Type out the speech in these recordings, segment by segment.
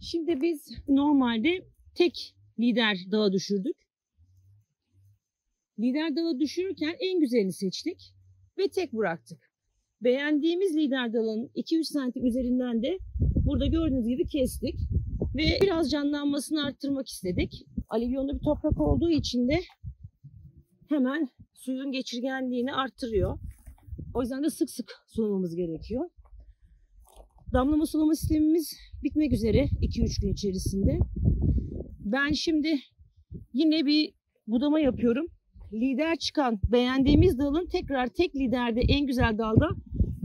Şimdi biz normalde tek lider dağa düşürdük. Lider dağa düşürürken en güzelini seçtik ve tek bıraktık. Beğendiğimiz lider dalın 2-3 santim üzerinden de burada gördüğünüz gibi kestik. Ve biraz canlanmasını arttırmak istedik. Alivyonlu bir toprak olduğu için de hemen suyun geçirgenliğini arttırıyor. O yüzden de sık sık sulamamız gerekiyor. Damlama sulama sistemimiz bitmek üzere 2-3 gün içerisinde. Ben şimdi yine bir budama yapıyorum. Lider çıkan beğendiğimiz dalın tekrar tek liderde en güzel dalda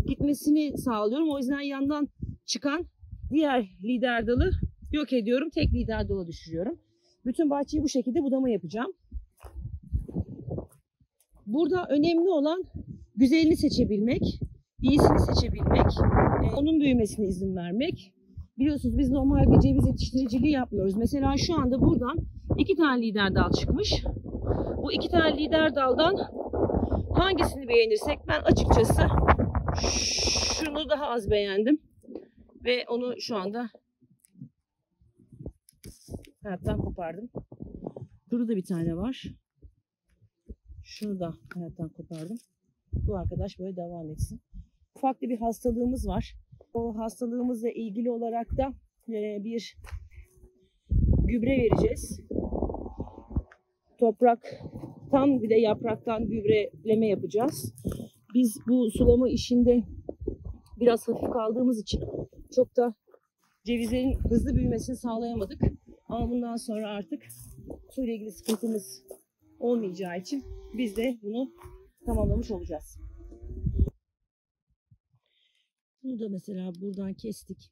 gitmesini sağlıyorum. O yüzden yandan çıkan diğer lider dalı yok ediyorum. Tek lider dala düşürüyorum. Bütün bahçeyi bu şekilde budama yapacağım. Burada önemli olan güzelini seçebilmek, iyisini seçebilmek, e, onun büyümesine izin vermek. Biliyorsunuz biz normal bir ceviz yetiştiriciliği yapmıyoruz. Mesela şu anda buradan iki tane lider dal çıkmış. Bu iki tane lider daldan hangisini beğenirsek ben açıkçası şunu daha az beğendim. Ve onu şu anda hayattan kopardım. Burada da bir tane var. Şunu da hayattan kopardım. Bu arkadaş böyle devam etsin. Ufak bir hastalığımız var. O hastalığımızla ilgili olarak da e, bir gübre vereceğiz. Topraktan bir de yapraktan gübreleme yapacağız. Biz bu sulama işinde biraz hafif kaldığımız için çok da cevizlerin hızlı büyümesini sağlayamadık. Ama bundan sonra artık su ile ilgili sıkıntımız olmayacağı için biz de bunu tamamlamış olacağız. Bunu da mesela buradan kestik.